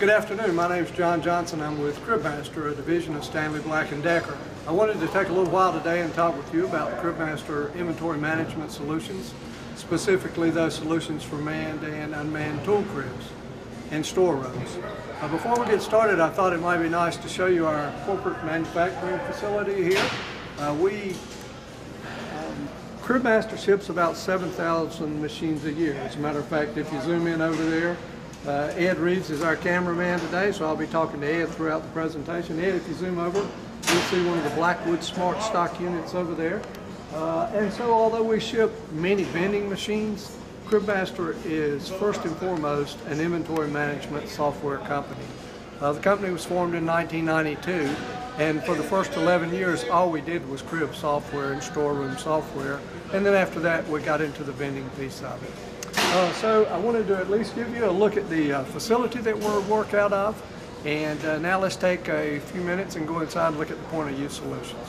Good afternoon. My name is John Johnson. I'm with Cribmaster, a division of Stanley Black & Decker. I wanted to take a little while today and talk with you about Cribmaster inventory management solutions, specifically those solutions for manned and unmanned tool cribs and storerooms. Uh, before we get started, I thought it might be nice to show you our corporate manufacturing facility here. Uh, we um, Cribmaster ships about 7,000 machines a year. As a matter of fact, if you zoom in over there, uh, Ed Reeves is our cameraman today, so I'll be talking to Ed throughout the presentation. Ed, if you zoom over, you'll see one of the Blackwood Smart Stock units over there. Uh, and so although we ship many vending machines, Cribmaster is first and foremost an inventory management software company. Uh, the company was formed in 1992 and for the first 11 years all we did was crib software and storeroom software and then after that we got into the vending piece of it. Uh, so I wanted to at least give you a look at the uh, facility that we're work out of. And uh, now let's take a few minutes and go inside and look at the point of use solutions.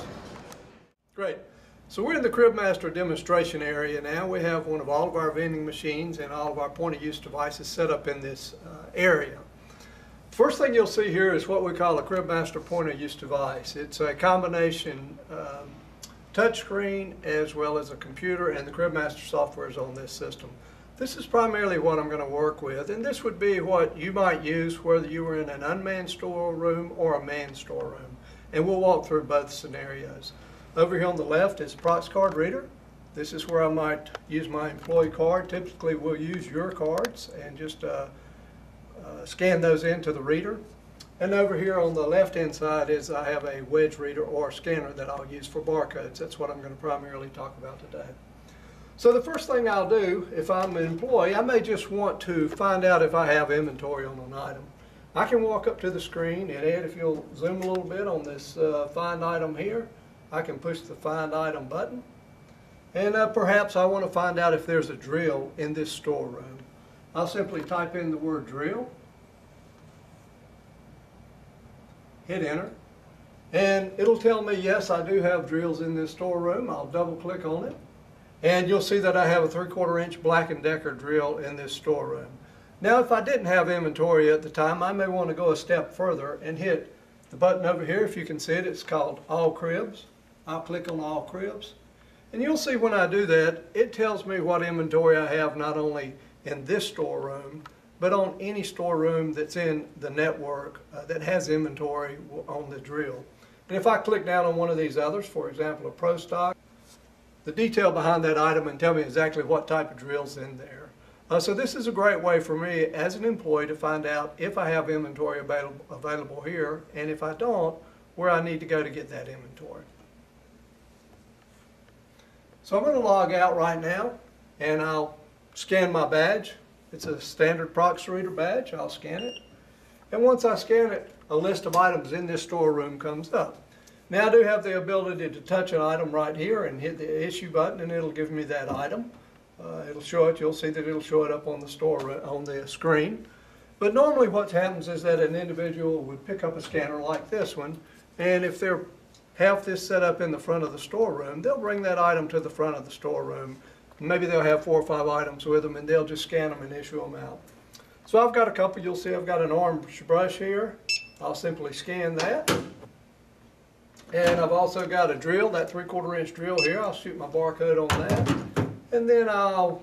Great. So we're in the Cribmaster demonstration area now. We have one of all of our vending machines and all of our point of use devices set up in this uh, area. First thing you'll see here is what we call a Cribmaster point of use device. It's a combination um, touchscreen as well as a computer and the Cribmaster software is on this system. This is primarily what I'm going to work with, and this would be what you might use whether you were in an unmanned storeroom or a manned storeroom. And we'll walk through both scenarios. Over here on the left is Prox card reader. This is where I might use my employee card. Typically we'll use your cards and just uh, uh, scan those into the reader. And over here on the left hand side is I have a wedge reader or scanner that I'll use for barcodes. That's what I'm going to primarily talk about today. So the first thing I'll do, if I'm an employee, I may just want to find out if I have inventory on an item. I can walk up to the screen, and Ed, if you'll zoom a little bit on this uh, find item here, I can push the find item button. And uh, perhaps I want to find out if there's a drill in this storeroom. I'll simply type in the word drill, hit enter, and it'll tell me, yes, I do have drills in this storeroom. I'll double click on it. And you'll see that I have a three-quarter inch Black & Decker drill in this storeroom. Now if I didn't have inventory at the time, I may want to go a step further and hit the button over here. If you can see it, it's called All Cribs. I'll click on All Cribs. And you'll see when I do that, it tells me what inventory I have not only in this storeroom, but on any storeroom that's in the network uh, that has inventory on the drill. And if I click down on one of these others, for example, a Pro Stock, the detail behind that item and tell me exactly what type of drill's in there. Uh, so this is a great way for me as an employee to find out if I have inventory available, available here and if I don't, where I need to go to get that inventory. So I'm going to log out right now and I'll scan my badge. It's a standard Prox Reader badge. I'll scan it. And once I scan it, a list of items in this storeroom comes up. Now I do have the ability to touch an item right here and hit the issue button and it'll give me that item. Uh, it'll show it, you'll see that it'll show it up on the store, uh, on the screen. But normally what happens is that an individual would pick up a scanner like this one and if they're have this set up in the front of the storeroom, they'll bring that item to the front of the storeroom. Maybe they'll have four or five items with them and they'll just scan them and issue them out. So I've got a couple, you'll see I've got an orange brush here. I'll simply scan that. And I've also got a drill, that three quarter inch drill here. I'll shoot my barcode on that. And then I'll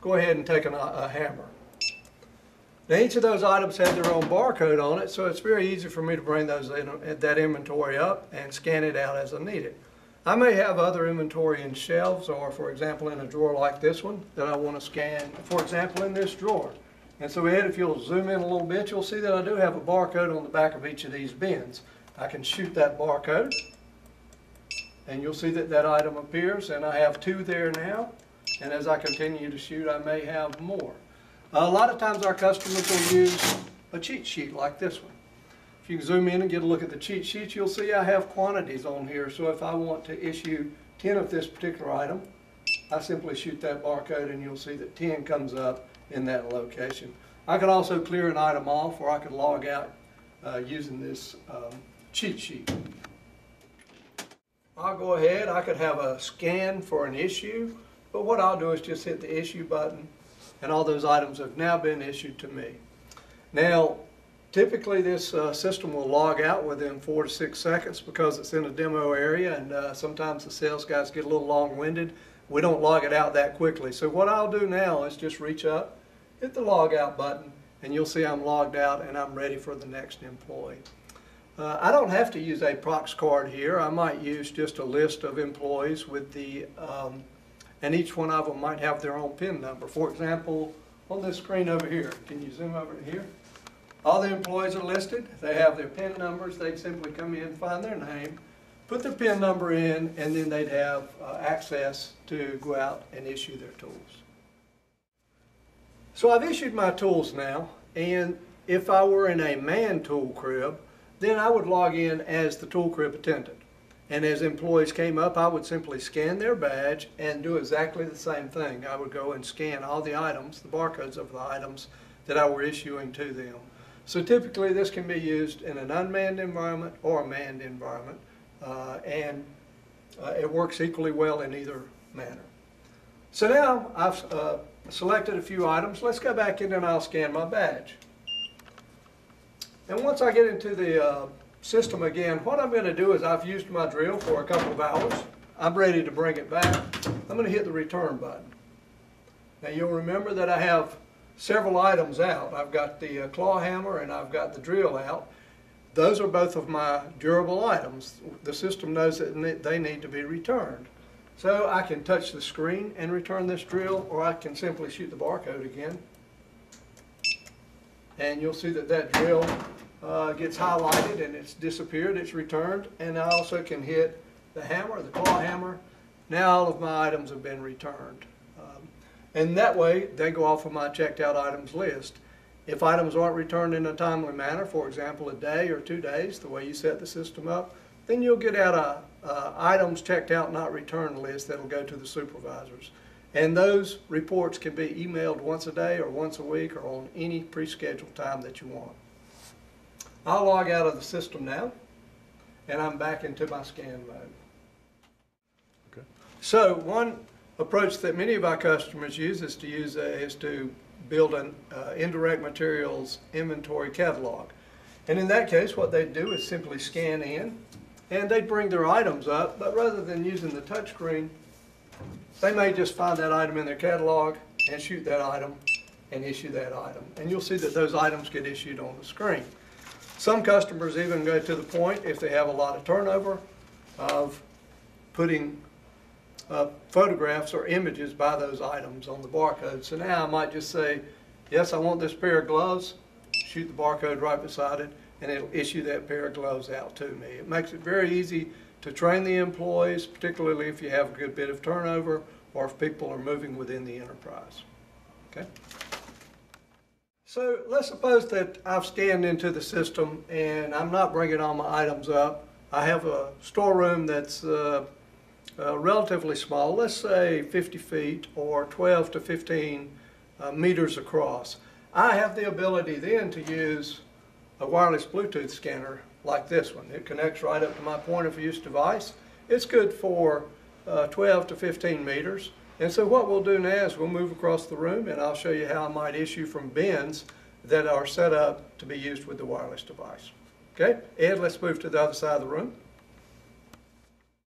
go ahead and take a, a hammer. Now each of those items have their own barcode on it, so it's very easy for me to bring those in, uh, that inventory up and scan it out as I need it. I may have other inventory in shelves or, for example, in a drawer like this one that I want to scan, for example, in this drawer. And so Ed, if you'll zoom in a little bit, you'll see that I do have a barcode on the back of each of these bins. I can shoot that barcode and you'll see that that item appears and I have two there now and as I continue to shoot I may have more. A lot of times our customers will use a cheat sheet like this one. If you zoom in and get a look at the cheat sheet you'll see I have quantities on here so if I want to issue 10 of this particular item I simply shoot that barcode and you'll see that 10 comes up in that location. I could also clear an item off or I could log out uh, using this um, cheat sheet. I'll go ahead, I could have a scan for an issue, but what I'll do is just hit the issue button and all those items have now been issued to me. Now, Typically, this uh, system will log out within four to six seconds because it's in a demo area and uh, sometimes the sales guys get a little long-winded. We don't log it out that quickly. So what I'll do now is just reach up, hit the log out button, and you'll see I'm logged out and I'm ready for the next employee. Uh, I don't have to use a prox card here. I might use just a list of employees with the, um, and each one of them might have their own PIN number. For example, on this screen over here, can you zoom over to here? All the employees are listed. They have their PIN numbers. They'd simply come in, find their name, put their PIN number in, and then they'd have uh, access to go out and issue their tools. So I've issued my tools now, and if I were in a man tool crib, then I would log in as the tool crib attendant. And as employees came up, I would simply scan their badge and do exactly the same thing. I would go and scan all the items, the barcodes of the items that I were issuing to them. So typically this can be used in an unmanned environment or a manned environment, uh, and uh, it works equally well in either manner. So now I've uh, selected a few items. Let's go back in and I'll scan my badge. And once I get into the uh, system again, what I'm going to do is I've used my drill for a couple of hours. I'm ready to bring it back. I'm going to hit the return button. Now you'll remember that I have several items out. I've got the uh, claw hammer and I've got the drill out. Those are both of my durable items. The system knows that they need to be returned. So I can touch the screen and return this drill or I can simply shoot the barcode again. And you'll see that that drill uh, gets highlighted and it's disappeared, it's returned. And I also can hit the hammer, the claw hammer. Now all of my items have been returned. And that way, they go off of my checked out items list. If items aren't returned in a timely manner, for example, a day or two days, the way you set the system up, then you'll get out a, a items checked out not returned list that'll go to the supervisors. And those reports can be emailed once a day or once a week or on any pre-scheduled time that you want. I'll log out of the system now, and I'm back into my scan mode. Okay. So one approach that many of our customers use is to use a, is to build an uh, indirect materials inventory catalog. And in that case, what they do is simply scan in, and they bring their items up, but rather than using the touchscreen, they may just find that item in their catalog and shoot that item and issue that item. And you'll see that those items get issued on the screen. Some customers even go to the point, if they have a lot of turnover, of putting uh, photographs or images by those items on the barcode. So now I might just say, yes, I want this pair of gloves, shoot the barcode right beside it, and it'll issue that pair of gloves out to me. It makes it very easy to train the employees, particularly if you have a good bit of turnover or if people are moving within the enterprise. Okay? So let's suppose that I've scanned into the system and I'm not bringing all my items up. I have a storeroom that's uh, uh, relatively small, let's say 50 feet or 12 to 15 uh, meters across. I have the ability then to use a wireless Bluetooth scanner like this one. It connects right up to my point of use device. It's good for uh, 12 to 15 meters. And so what we'll do now is we'll move across the room and I'll show you how I might issue from bins that are set up to be used with the wireless device. Okay, Ed, let's move to the other side of the room.